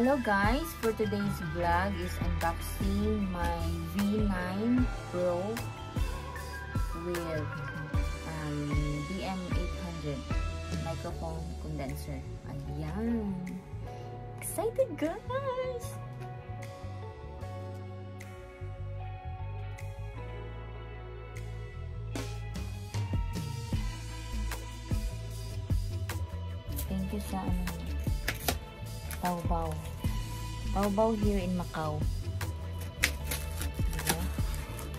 Hello guys! For today's vlog is unboxing my V9 Pro with um, BM800 microphone condenser. Ayan! Excited guys! Thank you sa ano, Taobao. Taobao here in Macau. Diba?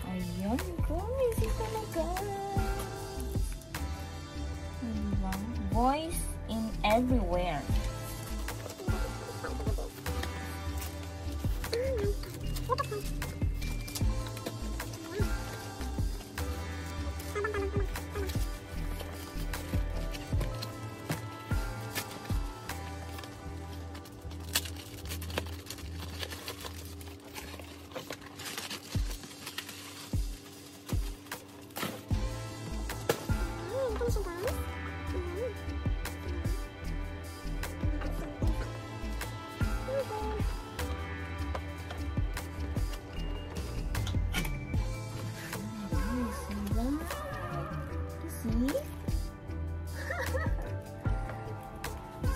Ayun, guys. Ito na, guys. Diba? Voice in everywhere. See?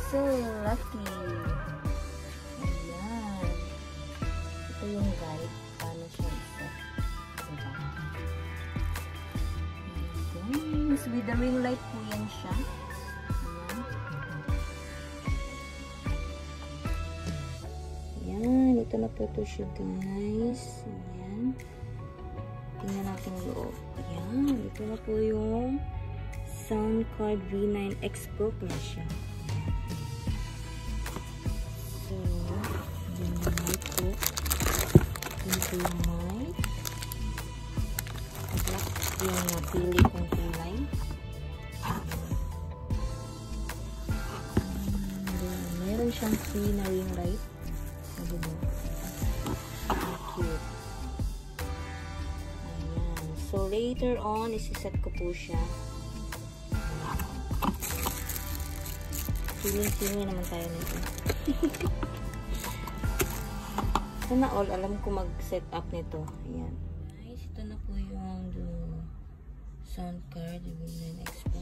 So lucky. Ayan. Ito yung guide. Paano siya isa. Diba? Guys, with the ring light po yan siya. Ayan. Ayan, ito na po ito siya guys. Ayan. Tingnan natin loob. Ayan, ito na po yung Soundcard V9 X Pro po na siya. Mic. Black yung napili kong kulay. Then, meron siyang free na ring light. Sabi mo. Cute. So, later on, isiset ko po siya. Feeling-feeling naman tayo nito. Sana all, alam ko mag-set up nito. Ayan. Guys, ito na po yung sound card, yung 9 Expo.